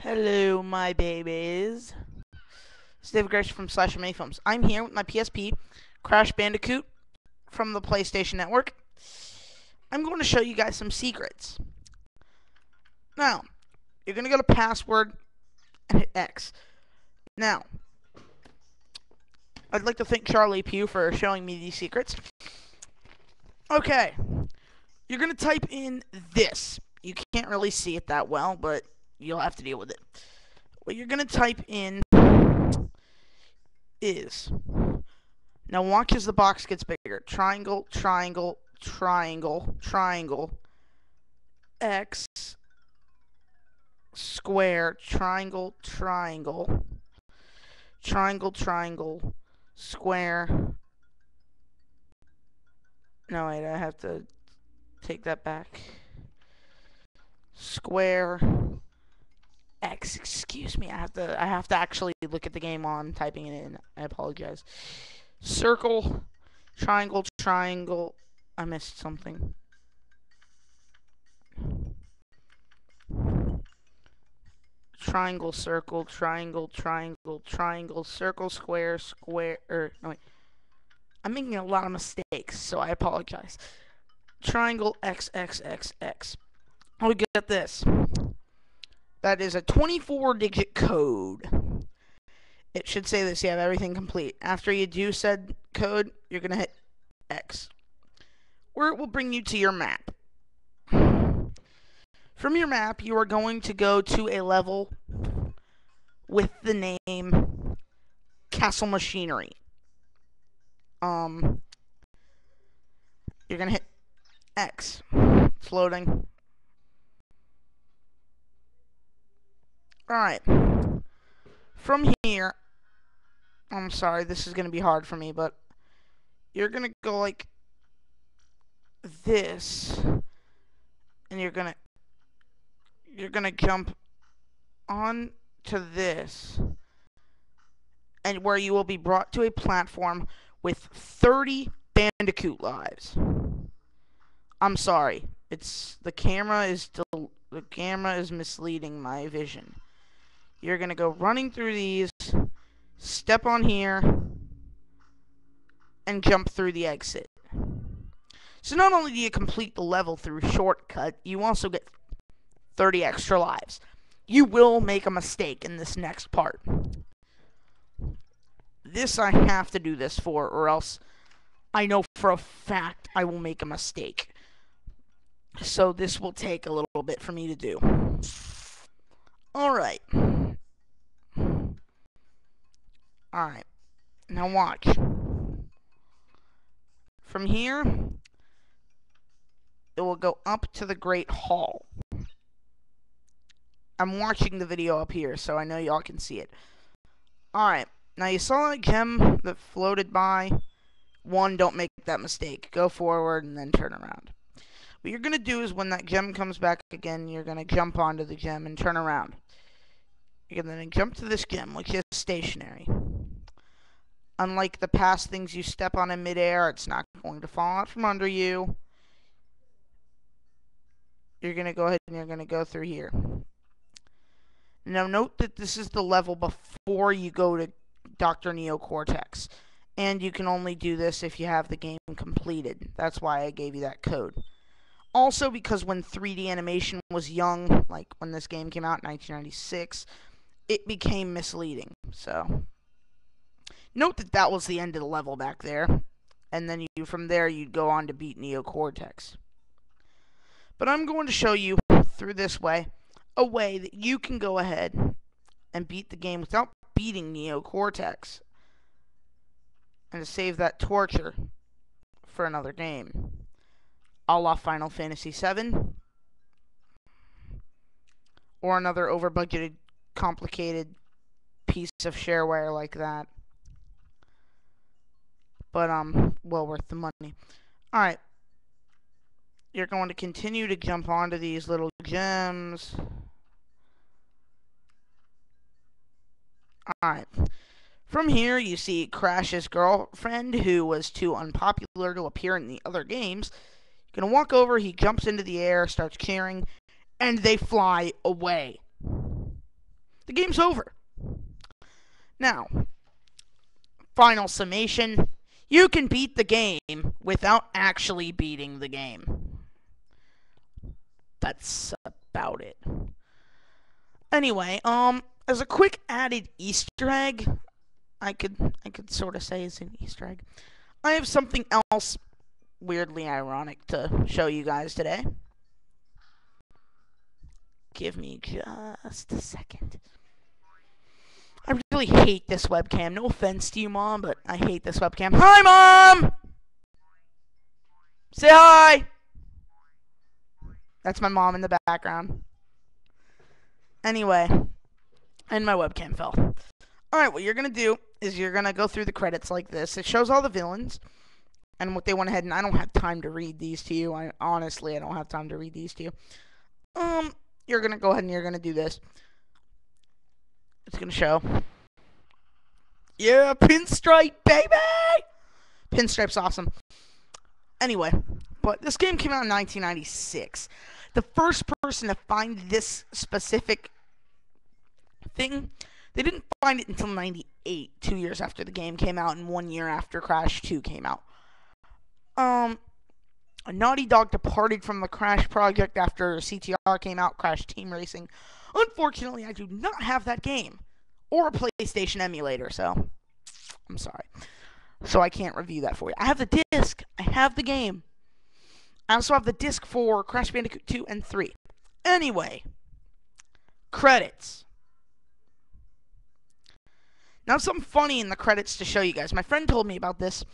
Hello, my babies. It's David Gersh from Slash Mini Films. I'm here with my PSP, Crash Bandicoot from the PlayStation Network. I'm going to show you guys some secrets. Now, you're going to go to password and hit X. Now, I'd like to thank Charlie Pugh for showing me these secrets. Okay, you're going to type in this. You can't really see it that well, but you'll have to deal with it. What you're going to type in is. Now watch as the box gets bigger. Triangle, triangle, triangle, triangle, X, square, triangle, triangle, triangle, triangle, square. No, wait, I have to take that back. Square, X, excuse me. I have to I have to actually look at the game I'm typing it in. I apologize. Circle, triangle, triangle. I missed something. Triangle, circle, triangle, triangle, triangle, circle, square, square, er, no wait. I'm making a lot of mistakes, so I apologize. Triangle, X, X, X, X. Oh, get this. That is a 24 digit code. It should say this, you have everything complete. After you do said code, you're going to hit X, where it will bring you to your map. From your map, you are going to go to a level with the name Castle Machinery. Um, you're going to hit X. It's Alright. From here, I'm sorry, this is going to be hard for me, but you're going to go like this, and you're going to, you're going to jump on to this, and where you will be brought to a platform with 30 Bandicoot lives. I'm sorry. It's, the camera is, the camera is misleading my vision. You're going to go running through these, step on here, and jump through the exit. So not only do you complete the level through shortcut, you also get 30 extra lives. You will make a mistake in this next part. This I have to do this for, or else I know for a fact I will make a mistake. So this will take a little bit for me to do. Alright. Alright. Now watch. From here, it will go up to the Great Hall. I'm watching the video up here, so I know y'all can see it. Alright. Now you saw a gem that floated by. One, don't make that mistake. Go forward and then turn around. What you're going to do is when that gem comes back again, you're going to jump onto the gem and turn around. You're going to jump to this gem, which is stationary. Unlike the past things you step on in midair, it's not going to fall out from under you. You're going to go ahead and you're going to go through here. Now note that this is the level before you go to Dr. Neo Cortex. And you can only do this if you have the game completed. That's why I gave you that code. Also, because when 3D animation was young, like when this game came out in 1996, it became misleading. So, note that that was the end of the level back there. And then you, from there, you'd go on to beat Neo Cortex. But I'm going to show you through this way a way that you can go ahead and beat the game without beating Neo Cortex. And to save that torture for another game. A la Final Fantasy VII. Or another over budgeted complicated piece of shareware like that. But, um, well worth the money. Alright. You're going to continue to jump onto these little gems. Alright. From here, you see Crash's girlfriend, who was too unpopular to appear in the other games. You're to walk over, he jumps into the air, starts cheering, and they fly away. the game's over. Now, final summation you can beat the game without actually beating the game. That's about it. Anyway, um, as a quick added Easter egg, I could I could sort of say is an Easter egg. I have something else weirdly ironic to show you guys today. Give me just a second. I really hate this webcam. No offense to you, Mom, but I hate this webcam. Hi, Mom! Say hi! That's my mom in the background. Anyway, and my webcam fell. Alright, what you're going to do is you're going to go through the credits like this. It shows all the villains and what they went ahead and I don't have time to read these to you. I honestly I don't have time to read these to you. Um, you're gonna go ahead and you're gonna do this. Gonna show. Yeah, pinstripe, baby! Pinstripe's awesome. Anyway, but this game came out in 1996. The first person to find this specific thing, they didn't find it until 98, two years after the game came out, and one year after Crash 2 came out. Um, Naughty Dog departed from the Crash project after CTR came out, Crash Team Racing. Unfortunately, I do not have that game or a PlayStation emulator, so I'm sorry. So I can't review that for you. I have the disc. I have the game. I also have the disc for Crash Bandicoot 2 and 3. Anyway, credits. Now, something funny in the credits to show you guys. My friend told me about this.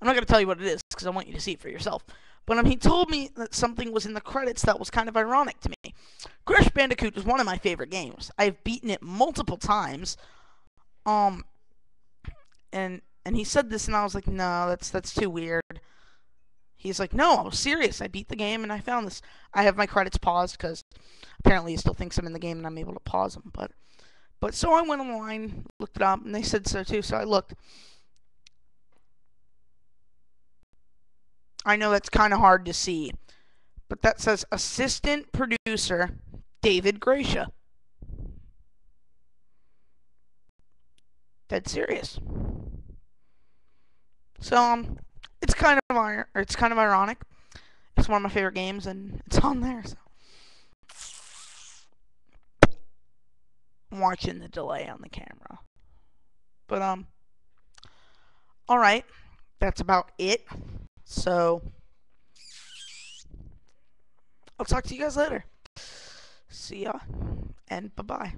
I'm not going to tell you what it is because I want you to see it for yourself. But um, he told me that something was in the credits that was kind of ironic to me. Crash Bandicoot is one of my favorite games. I've beaten it multiple times. Um, and and he said this, and I was like, no, that's that's too weird. He's like, no, I was serious. I beat the game, and I found this. I have my credits paused because apparently he still thinks I'm in the game, and I'm able to pause them. But but so I went online, looked it up, and they said so too. So I looked. I know that's kind of hard to see, but that says assistant producer David Gracia. Dead serious. So um, it's kind of it's kind of ironic. It's one of my favorite games, and it's on there. So. Watching the delay on the camera. But um, all right, that's about it. So, I'll talk to you guys later. See ya, and bye bye.